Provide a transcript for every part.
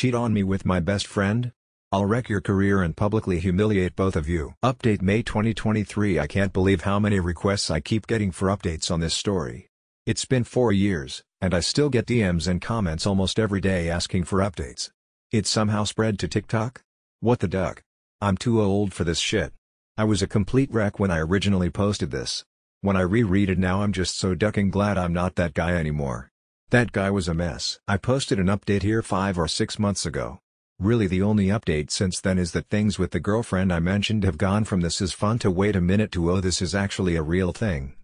cheat on me with my best friend? I'll wreck your career and publicly humiliate both of you. Update May 2023 I can't believe how many requests I keep getting for updates on this story. It's been 4 years, and I still get DMs and comments almost every day asking for updates. It somehow spread to TikTok? What the duck? I'm too old for this shit. I was a complete wreck when I originally posted this. When I reread it now I'm just so ducking glad I'm not that guy anymore. That guy was a mess. I posted an update here 5 or 6 months ago. Really the only update since then is that things with the girlfriend I mentioned have gone from this is fun to wait a minute to oh this is actually a real thing.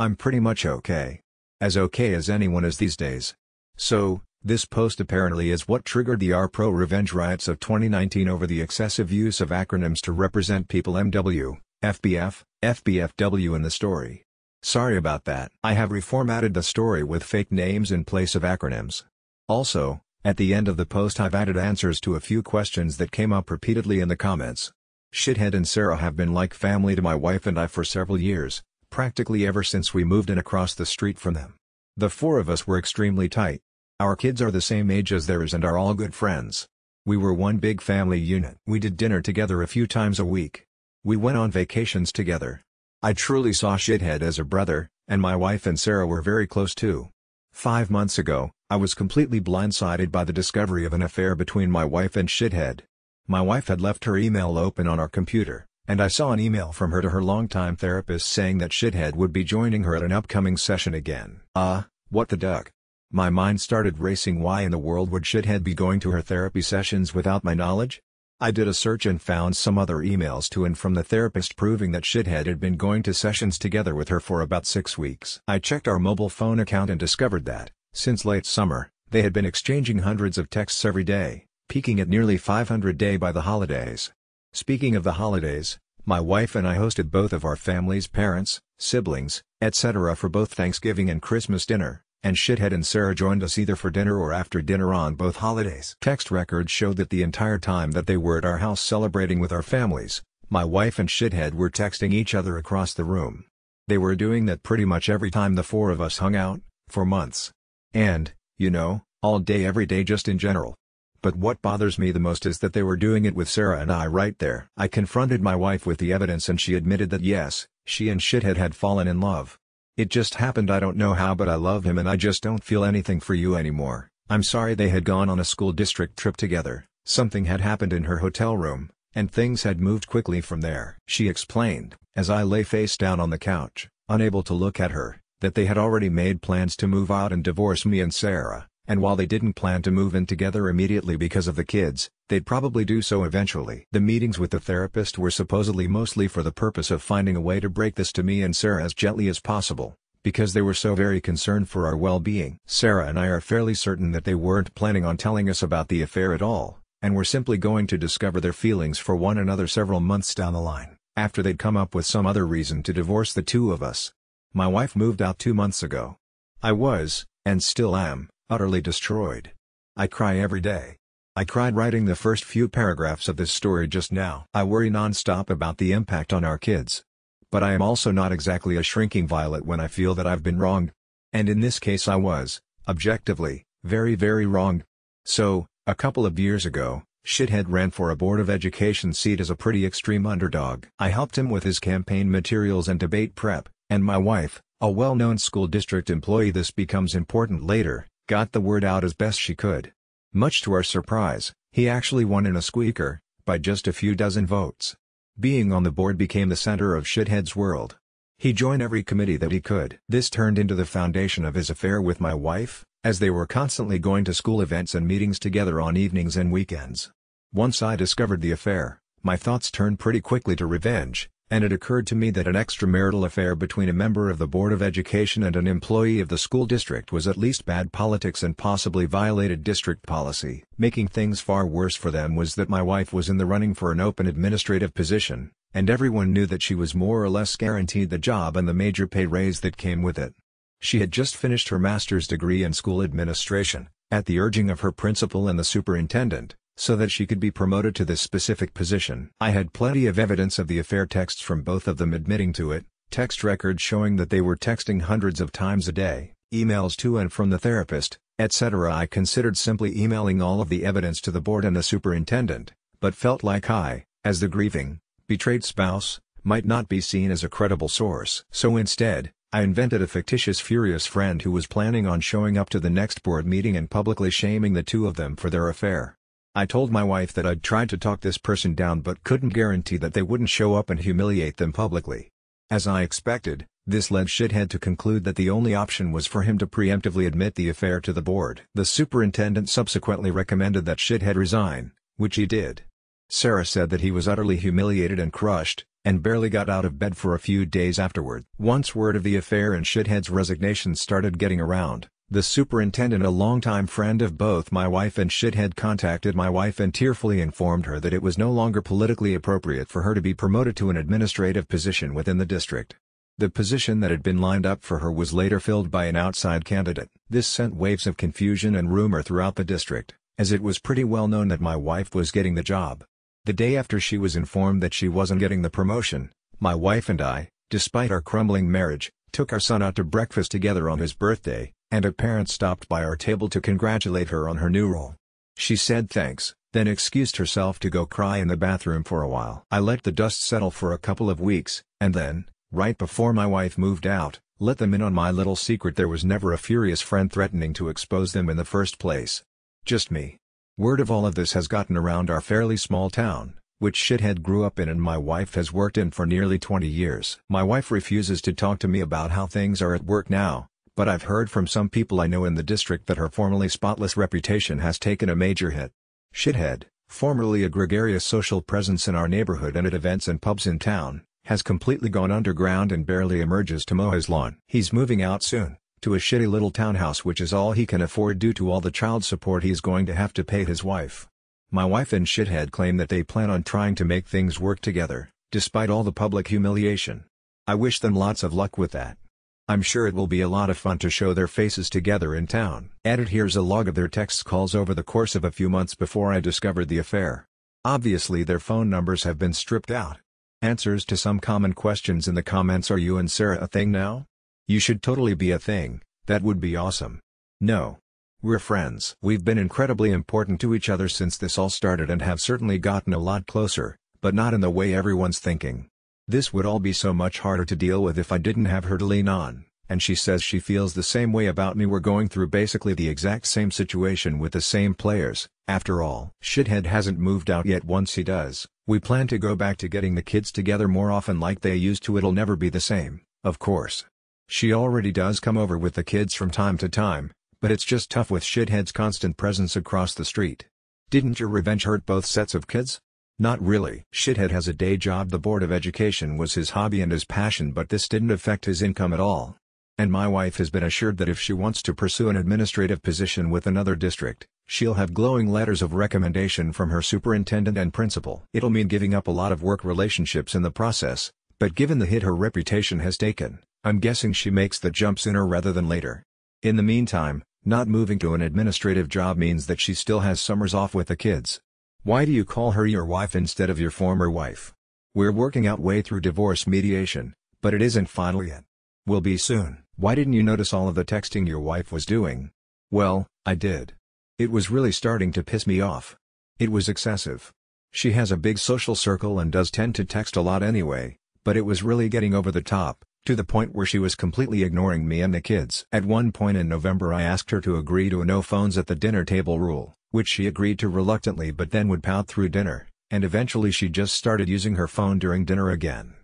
I'm pretty much okay. As okay as anyone is these days. So, this post apparently is what triggered the R-Pro revenge riots of 2019 over the excessive use of acronyms to represent people MW, FBF, FBFW in the story. Sorry about that. I have reformatted the story with fake names in place of acronyms. Also, at the end of the post I've added answers to a few questions that came up repeatedly in the comments. Shithead and Sarah have been like family to my wife and I for several years, practically ever since we moved in across the street from them. The four of us were extremely tight. Our kids are the same age as theirs and are all good friends. We were one big family unit. We did dinner together a few times a week. We went on vacations together. I truly saw Shithead as a brother, and my wife and Sarah were very close too. Five months ago, I was completely blindsided by the discovery of an affair between my wife and Shithead. My wife had left her email open on our computer, and I saw an email from her to her longtime therapist saying that Shithead would be joining her at an upcoming session again. Ah, uh, what the duck. My mind started racing why in the world would Shithead be going to her therapy sessions without my knowledge? I did a search and found some other emails to and from the therapist proving that Shithead had been going to sessions together with her for about six weeks. I checked our mobile phone account and discovered that, since late summer, they had been exchanging hundreds of texts every day, peaking at nearly 500 day by the holidays. Speaking of the holidays, my wife and I hosted both of our family's parents, siblings, etc. for both Thanksgiving and Christmas dinner, and Shithead and Sarah joined us either for dinner or after dinner on both holidays. Text records showed that the entire time that they were at our house celebrating with our families, my wife and Shithead were texting each other across the room. They were doing that pretty much every time the four of us hung out, for months. And, you know, all day every day just in general. But what bothers me the most is that they were doing it with Sarah and I right there. I confronted my wife with the evidence and she admitted that yes, she and Shithead had fallen in love. It just happened I don't know how but I love him and I just don't feel anything for you anymore. I'm sorry they had gone on a school district trip together, something had happened in her hotel room, and things had moved quickly from there. She explained, as I lay face down on the couch, unable to look at her, that they had already made plans to move out and divorce me and Sarah, and while they didn't plan to move in together immediately because of the kids, they'd probably do so eventually. The meetings with the therapist were supposedly mostly for the purpose of finding a way to break this to me and Sarah as gently as possible, because they were so very concerned for our well-being. Sarah and I are fairly certain that they weren't planning on telling us about the affair at all, and were simply going to discover their feelings for one another several months down the line, after they'd come up with some other reason to divorce the two of us. My wife moved out two months ago. I was, and still am, utterly destroyed. I cry every day. I cried writing the first few paragraphs of this story just now. I worry non-stop about the impact on our kids. But I am also not exactly a shrinking violet when I feel that I've been wronged. And in this case I was, objectively, very very wronged. So, a couple of years ago, Shithead ran for a Board of Education seat as a pretty extreme underdog. I helped him with his campaign materials and debate prep, and my wife, a well-known school district employee this becomes important later, got the word out as best she could. Much to our surprise, he actually won in a squeaker, by just a few dozen votes. Being on the board became the center of Shithead's world. He joined every committee that he could. This turned into the foundation of his affair with my wife, as they were constantly going to school events and meetings together on evenings and weekends. Once I discovered the affair, my thoughts turned pretty quickly to revenge, and it occurred to me that an extramarital affair between a member of the Board of Education and an employee of the school district was at least bad politics and possibly violated district policy. Making things far worse for them was that my wife was in the running for an open administrative position, and everyone knew that she was more or less guaranteed the job and the major pay raise that came with it. She had just finished her master's degree in school administration, at the urging of her principal and the superintendent, so that she could be promoted to this specific position. I had plenty of evidence of the affair texts from both of them admitting to it, text records showing that they were texting hundreds of times a day, emails to and from the therapist, etc. I considered simply emailing all of the evidence to the board and the superintendent, but felt like I, as the grieving, betrayed spouse, might not be seen as a credible source. So instead, I invented a fictitious furious friend who was planning on showing up to the next board meeting and publicly shaming the two of them for their affair. I told my wife that I'd tried to talk this person down but couldn't guarantee that they wouldn't show up and humiliate them publicly. As I expected, this led Shithead to conclude that the only option was for him to preemptively admit the affair to the board. The superintendent subsequently recommended that Shithead resign, which he did. Sarah said that he was utterly humiliated and crushed, and barely got out of bed for a few days afterward. Once word of the affair and Shithead's resignation started getting around, the superintendent a longtime friend of both my wife and Shithead contacted my wife and tearfully informed her that it was no longer politically appropriate for her to be promoted to an administrative position within the district. The position that had been lined up for her was later filled by an outside candidate. This sent waves of confusion and rumor throughout the district, as it was pretty well known that my wife was getting the job. The day after she was informed that she wasn't getting the promotion, my wife and I, despite our crumbling marriage, took our son out to breakfast together on his birthday, and a parent stopped by our table to congratulate her on her new role. She said thanks, then excused herself to go cry in the bathroom for a while. I let the dust settle for a couple of weeks, and then, right before my wife moved out, let them in on my little secret there was never a furious friend threatening to expose them in the first place. Just me. Word of all of this has gotten around our fairly small town, which shithead grew up in and my wife has worked in for nearly 20 years. My wife refuses to talk to me about how things are at work now, but I've heard from some people I know in the district that her formerly spotless reputation has taken a major hit. Shithead, formerly a gregarious social presence in our neighborhood and at events and pubs in town, has completely gone underground and barely emerges to mow his lawn. He's moving out soon, to a shitty little townhouse which is all he can afford due to all the child support he's going to have to pay his wife. My wife and shithead claim that they plan on trying to make things work together, despite all the public humiliation. I wish them lots of luck with that. I'm sure it will be a lot of fun to show their faces together in town. Added here's a log of their text calls over the course of a few months before I discovered the affair. Obviously their phone numbers have been stripped out. Answers to some common questions in the comments Are you and Sarah a thing now? You should totally be a thing, that would be awesome. No. We're friends. We've been incredibly important to each other since this all started and have certainly gotten a lot closer, but not in the way everyone's thinking. This would all be so much harder to deal with if I didn't have her to lean on, and she says she feels the same way about me we're going through basically the exact same situation with the same players, after all. Shithead hasn't moved out yet once he does, we plan to go back to getting the kids together more often like they used to it'll never be the same, of course. She already does come over with the kids from time to time, but it's just tough with shithead's constant presence across the street. Didn't your revenge hurt both sets of kids? Not really. Shithead has a day job the Board of Education was his hobby and his passion but this didn't affect his income at all. And my wife has been assured that if she wants to pursue an administrative position with another district, she'll have glowing letters of recommendation from her superintendent and principal. It'll mean giving up a lot of work relationships in the process, but given the hit her reputation has taken, I'm guessing she makes the jump sooner rather than later. In the meantime, not moving to an administrative job means that she still has summers off with the kids. Why do you call her your wife instead of your former wife? We're working out way through divorce mediation, but it isn't final yet. Will be soon. Why didn't you notice all of the texting your wife was doing? Well, I did. It was really starting to piss me off. It was excessive. She has a big social circle and does tend to text a lot anyway, but it was really getting over the top, to the point where she was completely ignoring me and the kids. At one point in November I asked her to agree to a no phones at the dinner table rule, which she agreed to reluctantly but then would pout through dinner, and eventually she just started using her phone during dinner again.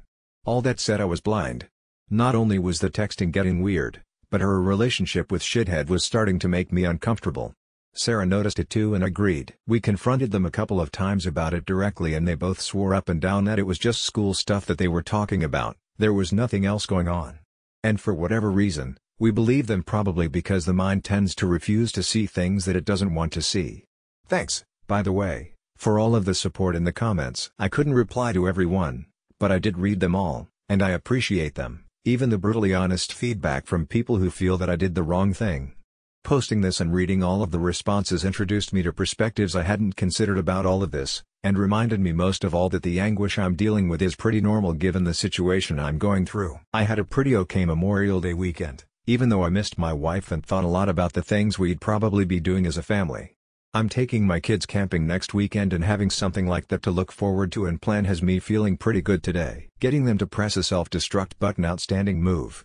All that said I was blind. Not only was the texting getting weird, but her relationship with Shithead was starting to make me uncomfortable. Sarah noticed it too and agreed. We confronted them a couple of times about it directly and they both swore up and down that it was just school stuff that they were talking about. There was nothing else going on. And for whatever reason, we believe them probably because the mind tends to refuse to see things that it doesn't want to see. Thanks, by the way, for all of the support in the comments. I couldn't reply to everyone, but I did read them all, and I appreciate them, even the brutally honest feedback from people who feel that I did the wrong thing. Posting this and reading all of the responses introduced me to perspectives I hadn't considered about all of this, and reminded me most of all that the anguish I'm dealing with is pretty normal given the situation I'm going through. I had a pretty okay Memorial Day weekend, Even though I missed my wife and thought a lot about the things we'd probably be doing as a family. I'm taking my kids camping next weekend and having something like that to look forward to and plan has me feeling pretty good today. Getting them to press a self-destruct button outstanding move.